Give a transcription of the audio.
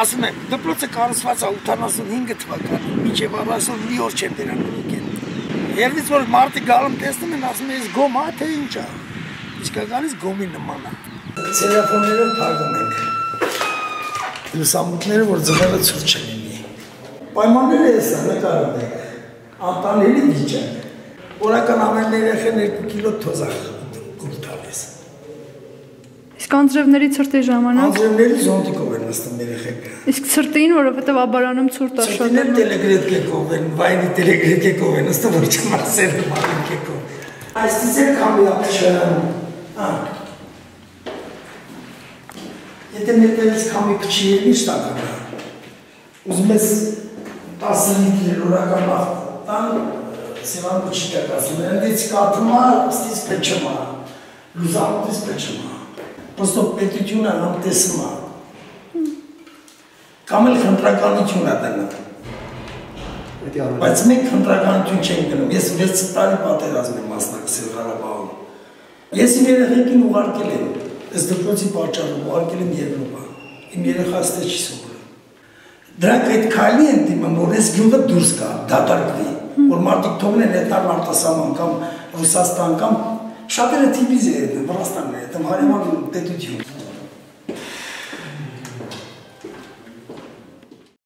Ասում եմ, դպրոցը կառուցված է 85 թվականին, մինչև առասուն մի օր չեմ դրանում եկել։ Երբից որ մարդը գալում տեսնում են, ասում են, գոմ է թե ինչ է։ Իսկականից գոմի նման է։ Տելեֆոնները փակում ենք։ Լուսամուտները որ ձմեռը ցուրտ չլինի։ Պայմանները էսա նկարում եք։ Անտանելի վիճակ։ Օրական ամեն երեխան 2 կիլո թոզախ կուլ տալիս։ Իսկ անձրևների ցրտի ժամանակ Անձրևների զոնտիկով են նստում երեխեքը։ իսկ ցրտին, որովհետև abaranom ցուրտ է շատ։ Շատերն տելեգրեդկով են, վայնի տելեգրեդկով են, ըստ որ չմասել մալիկով։ Այսպես է կամի ապչան։ Ա։ Եթե ներտելից կամի փչի է ինչ տականը։ Ուզում ես 10 լիտր օրական տան սևան փչի տակասում։ Ընդից կաթմա, ստից փչմա։ Լուզամուտից փչմա։ Պստո պետությունը համտեսմա։ Կամ էլ խնդրականություն է դնում։ է Բայց մենք խնդրականություն չենք գնում։ Ես 6 տարի պատերազմ եմ մասնակցել Ղարաբաղում։ Ես իմ երեխեքին ուղարկել եմ, ըստ դպրոցի պատճառով ուղարկել եմ Եվրոպա։ Իմ երեխա ստե չի սովորում։ Դրանք այդ քայլի են դիմում, որ այս գյուղը դուրս գա, դատարկվի, որ մարդիկ թողնեն ետնար արտասահման կամ Ռուսաստան կամ շատերը Թիվիզ է, Վրաստանն է, դեմ հարևան պետություն։